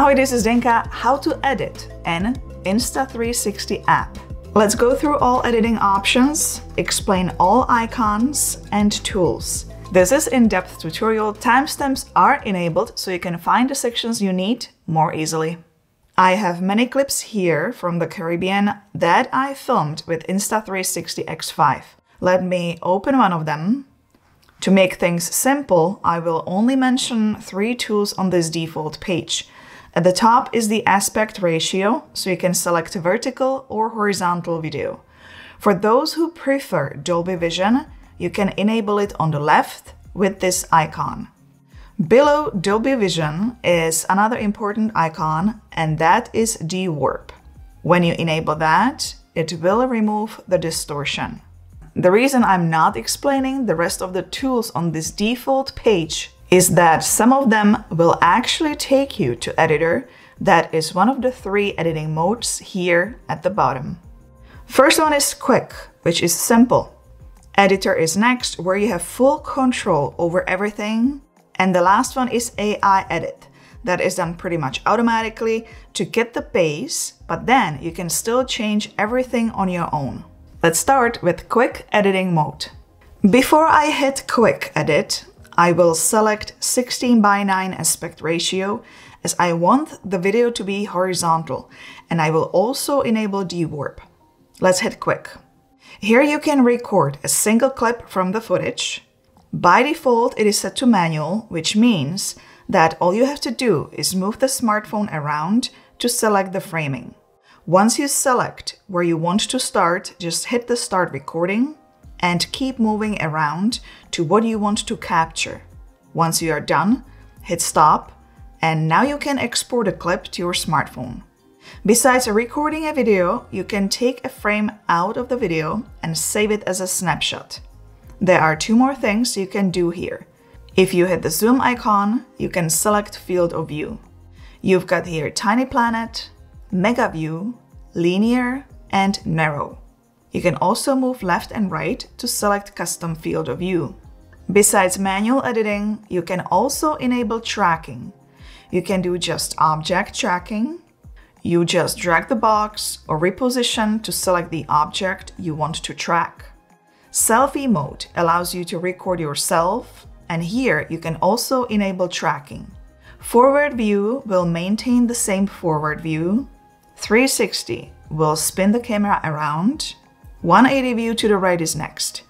Ahoj, this is Zdenka. How to edit an Insta360 app. Let's go through all editing options, explain all icons and tools. This is in-depth tutorial. Timestamps are enabled so you can find the sections you need more easily. I have many clips here from the Caribbean that I filmed with Insta360 X5. Let me open one of them. To make things simple, I will only mention three tools on this default page. At the top is the aspect ratio, so you can select vertical or horizontal video. For those who prefer Dolby Vision, you can enable it on the left with this icon. Below Dolby Vision is another important icon, and that is de-warp. When you enable that, it will remove the distortion. The reason I'm not explaining the rest of the tools on this default page is that some of them will actually take you to editor that is one of the three editing modes here at the bottom. First one is quick, which is simple. Editor is next, where you have full control over everything. And the last one is AI edit. That is done pretty much automatically to get the base, but then you can still change everything on your own. Let's start with quick editing mode. Before I hit quick edit, I will select 16 by 9 aspect ratio as I want the video to be horizontal and I will also enable de-warp. Let's hit quick. Here you can record a single clip from the footage. By default, it is set to manual, which means that all you have to do is move the smartphone around to select the framing. Once you select where you want to start, just hit the start recording and keep moving around to what you want to capture. Once you are done, hit stop, and now you can export a clip to your smartphone. Besides recording a video, you can take a frame out of the video and save it as a snapshot. There are two more things you can do here. If you hit the zoom icon, you can select field of view. You've got here tiny planet, mega view, linear, and narrow. You can also move left and right to select custom field of view. Besides manual editing, you can also enable tracking. You can do just object tracking. You just drag the box or reposition to select the object you want to track. Selfie mode allows you to record yourself, and here you can also enable tracking. Forward view will maintain the same forward view. 360 will spin the camera around 180 view to the right is next.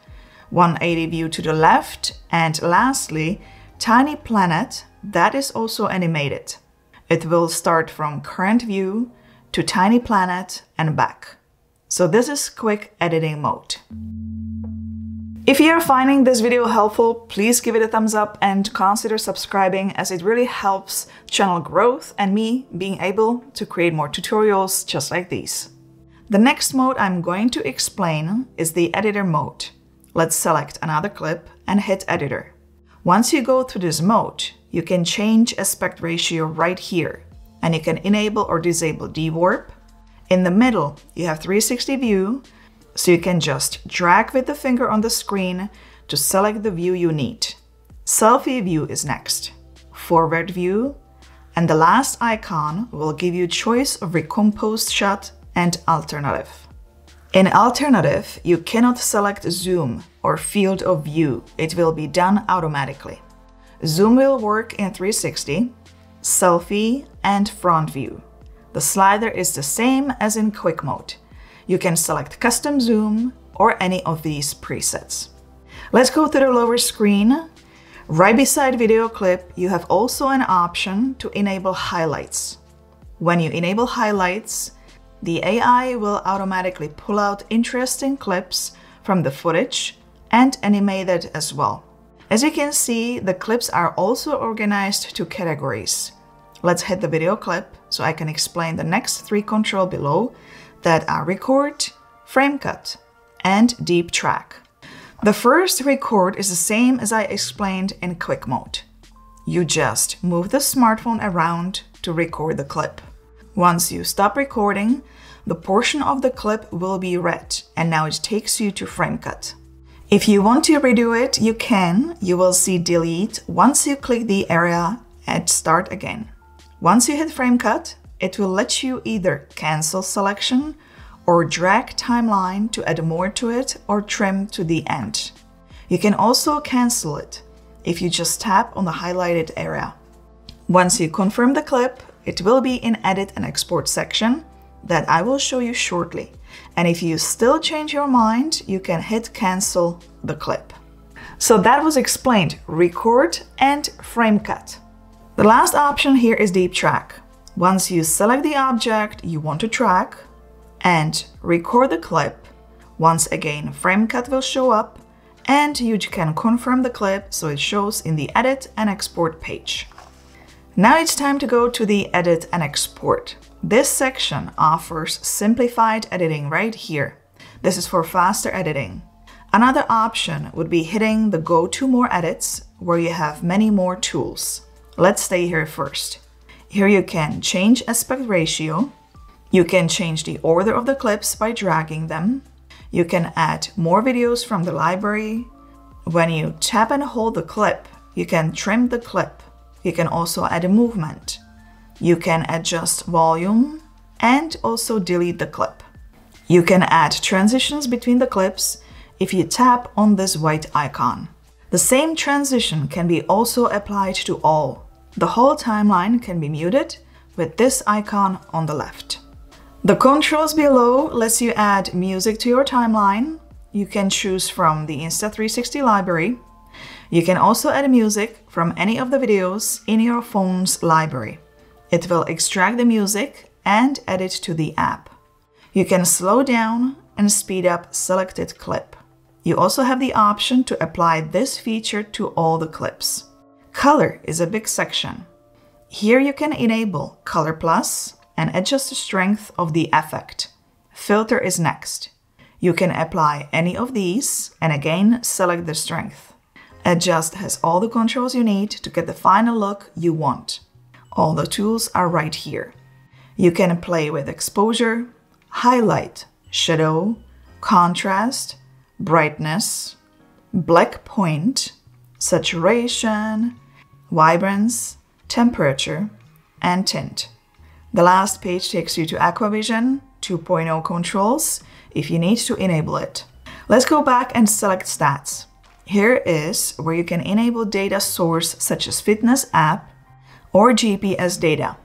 180 view to the left. And lastly, Tiny Planet, that is also animated. It will start from current view to Tiny Planet and back. So this is quick editing mode. If you're finding this video helpful, please give it a thumbs up and consider subscribing as it really helps channel growth and me being able to create more tutorials just like these. The next mode I'm going to explain is the editor mode. Let's select another clip and hit editor. Once you go through this mode, you can change aspect ratio right here and you can enable or disable de-warp. In the middle, you have 360 view, so you can just drag with the finger on the screen to select the view you need. Selfie view is next, forward view, and the last icon will give you choice of recomposed shot and alternative. In alternative, you cannot select zoom or field of view. It will be done automatically. Zoom will work in 360, selfie, and front view. The slider is the same as in quick mode. You can select custom zoom or any of these presets. Let's go to the lower screen. Right beside video clip, you have also an option to enable highlights. When you enable highlights, the AI will automatically pull out interesting clips from the footage and animate it as well. As you can see, the clips are also organized to categories. Let's hit the video clip so I can explain the next three control below that are record, frame cut, and deep track. The first record is the same as I explained in quick mode. You just move the smartphone around to record the clip. Once you stop recording, the portion of the clip will be red and now it takes you to frame cut. If you want to redo it, you can. You will see delete once you click the area and start again. Once you hit frame cut, it will let you either cancel selection or drag timeline to add more to it or trim to the end. You can also cancel it if you just tap on the highlighted area. Once you confirm the clip, it will be in Edit and Export section that I will show you shortly. And if you still change your mind, you can hit cancel the clip. So that was explained, record and frame cut. The last option here is deep track. Once you select the object you want to track and record the clip, once again frame cut will show up and you can confirm the clip so it shows in the edit and export page. Now it's time to go to the edit and export. This section offers simplified editing right here. This is for faster editing. Another option would be hitting the go to more edits where you have many more tools. Let's stay here first. Here you can change aspect ratio. You can change the order of the clips by dragging them. You can add more videos from the library. When you tap and hold the clip, you can trim the clip. You can also add a movement. You can adjust volume and also delete the clip. You can add transitions between the clips if you tap on this white icon. The same transition can be also applied to all. The whole timeline can be muted with this icon on the left. The controls below lets you add music to your timeline. You can choose from the Insta360 library. You can also add music from any of the videos in your phone's library. It will extract the music and add it to the app. You can slow down and speed up selected clip. You also have the option to apply this feature to all the clips. Color is a big section. Here you can enable Color Plus and adjust the strength of the effect. Filter is next. You can apply any of these and again select the strength. Adjust has all the controls you need to get the final look you want. All the tools are right here. You can play with exposure, highlight, shadow, contrast, brightness, black point, saturation, vibrance, temperature, and tint. The last page takes you to Aquavision 2.0 controls if you need to enable it. Let's go back and select stats. Here is where you can enable data source such as fitness app or GPS data.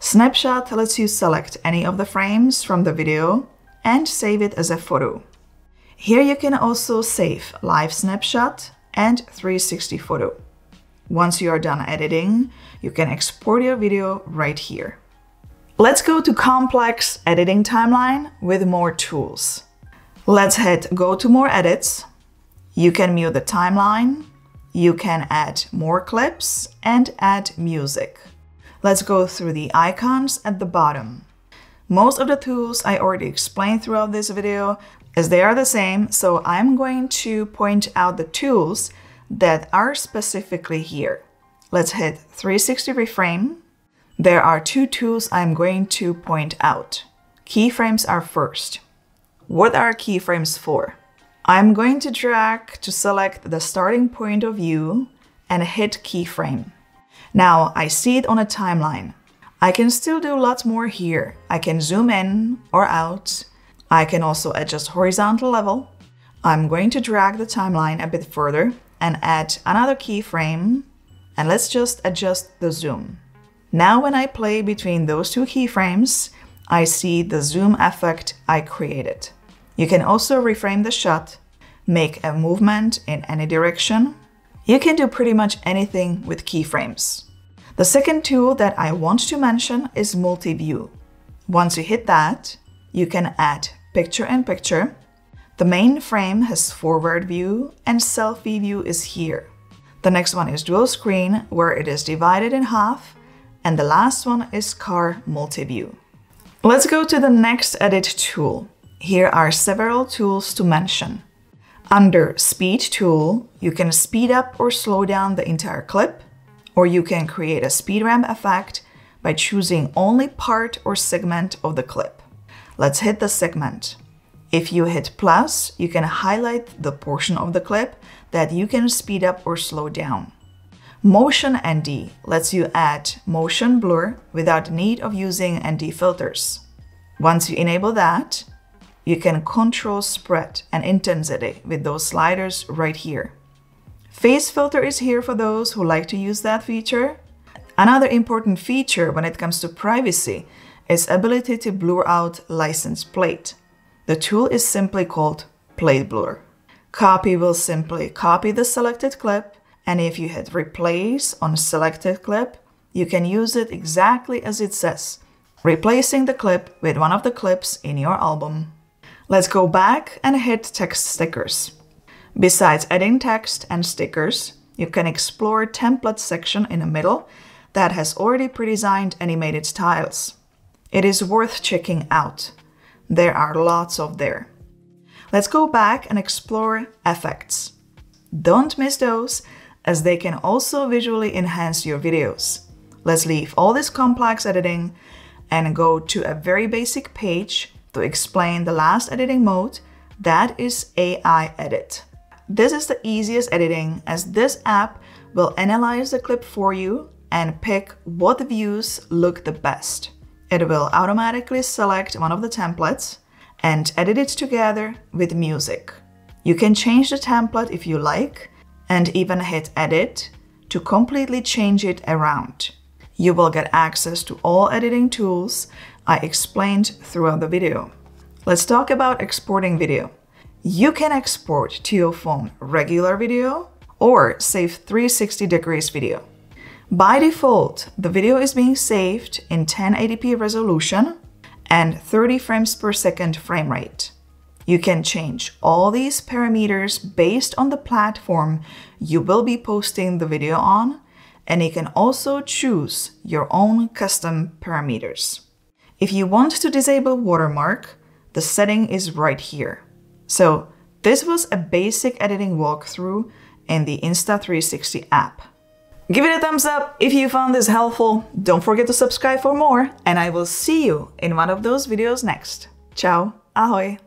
Snapshot lets you select any of the frames from the video and save it as a photo. Here you can also save live snapshot and 360 photo. Once you are done editing, you can export your video right here. Let's go to complex editing timeline with more tools. Let's hit go to more edits. You can mute the timeline. You can add more clips and add music. Let's go through the icons at the bottom. Most of the tools I already explained throughout this video as they are the same, so I'm going to point out the tools that are specifically here. Let's hit 360 reframe there are two tools I'm going to point out. Keyframes are first. What are keyframes for? I'm going to drag to select the starting point of view and hit keyframe. Now I see it on a timeline. I can still do lots more here. I can zoom in or out. I can also adjust horizontal level. I'm going to drag the timeline a bit further and add another keyframe and let's just adjust the zoom. Now when I play between those two keyframes, I see the zoom effect I created. You can also reframe the shot, make a movement in any direction. You can do pretty much anything with keyframes. The second tool that I want to mention is multi-view. Once you hit that, you can add picture-in-picture. -picture. The main frame has forward view and selfie view is here. The next one is dual screen, where it is divided in half and the last one is car multi-view. Let's go to the next edit tool. Here are several tools to mention. Under speed tool, you can speed up or slow down the entire clip, or you can create a speed ramp effect by choosing only part or segment of the clip. Let's hit the segment. If you hit plus, you can highlight the portion of the clip that you can speed up or slow down. Motion ND lets you add motion blur without the need of using ND filters. Once you enable that, you can control spread and intensity with those sliders right here. Phase filter is here for those who like to use that feature. Another important feature when it comes to privacy is ability to blur out license plate. The tool is simply called Plate Blur. Copy will simply copy the selected clip and if you hit replace on selected clip, you can use it exactly as it says, replacing the clip with one of the clips in your album. Let's go back and hit text stickers. Besides adding text and stickers, you can explore template section in the middle that has already pre-designed animated styles. It is worth checking out. There are lots of there. Let's go back and explore effects. Don't miss those as they can also visually enhance your videos. Let's leave all this complex editing and go to a very basic page to explain the last editing mode, that is AI Edit. This is the easiest editing as this app will analyze the clip for you and pick what views look the best. It will automatically select one of the templates and edit it together with music. You can change the template if you like and even hit edit to completely change it around. You will get access to all editing tools I explained throughout the video. Let's talk about exporting video. You can export to your phone regular video or save 360 degrees video. By default, the video is being saved in 1080p resolution and 30 frames per second frame rate. You can change all these parameters based on the platform you will be posting the video on, and you can also choose your own custom parameters. If you want to disable watermark, the setting is right here. So this was a basic editing walkthrough in the Insta360 app. Give it a thumbs up if you found this helpful. Don't forget to subscribe for more, and I will see you in one of those videos next. Ciao, ahoy!